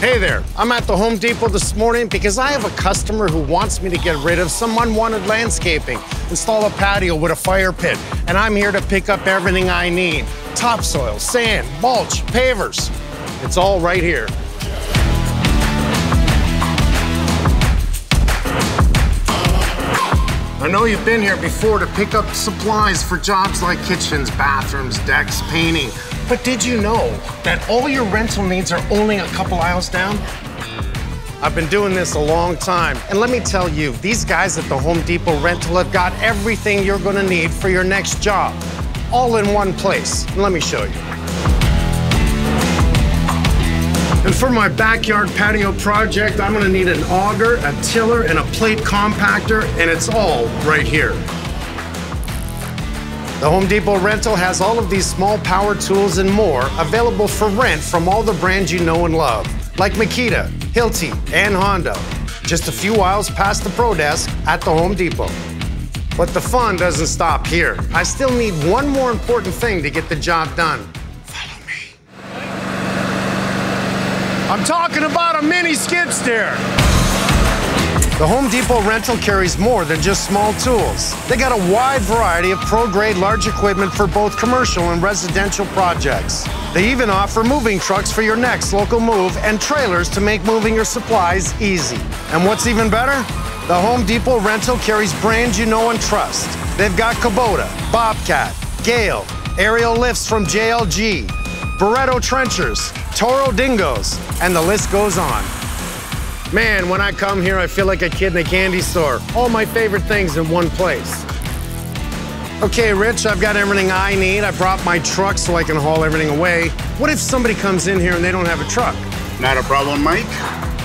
Hey there, I'm at the Home Depot this morning because I have a customer who wants me to get rid of some unwanted landscaping, install a patio with a fire pit, and I'm here to pick up everything I need. Topsoil, sand, mulch, pavers. It's all right here. I know you've been here before to pick up supplies for jobs like kitchens, bathrooms, decks, painting. But did you know that all your rental needs are only a couple aisles down? I've been doing this a long time, and let me tell you, these guys at the Home Depot rental have got everything you're gonna need for your next job, all in one place. Let me show you. And for my backyard patio project, I'm gonna need an auger, a tiller, and a plate compactor, and it's all right here. The Home Depot rental has all of these small power tools and more available for rent from all the brands you know and love, like Makita, Hilti, and Honda. Just a few aisles past the Pro Desk at the Home Depot. But the fun doesn't stop here. I still need one more important thing to get the job done. Follow me. I'm talking about a mini skid steer. The Home Depot rental carries more than just small tools. They got a wide variety of pro-grade large equipment for both commercial and residential projects. They even offer moving trucks for your next local move and trailers to make moving your supplies easy. And what's even better? The Home Depot rental carries brands you know and trust. They've got Kubota, Bobcat, Gehl, aerial lifts from JLG, Barreto trenchers, Toro dingoes, and the list goes on. Man, when I come here, I feel like a kid in a candy store. All my favorite things in one place. Okay, Rich, I've got everything I need. I brought my truck so I can haul everything away. What if somebody comes in here and they don't have a truck? Not a problem, Mike.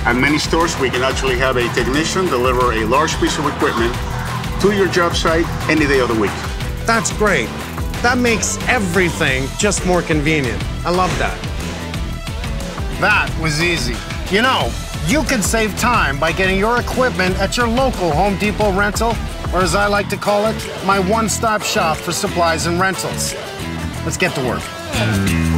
At many stores, we can actually have a technician deliver a large piece of equipment to your job site any day of the week. That's great. That makes everything just more convenient. I love that. That was easy. You know, you can save time by getting your equipment at your local Home Depot rental, or as I like to call it, my one-stop shop for supplies and rentals. Let's get to work. Mm.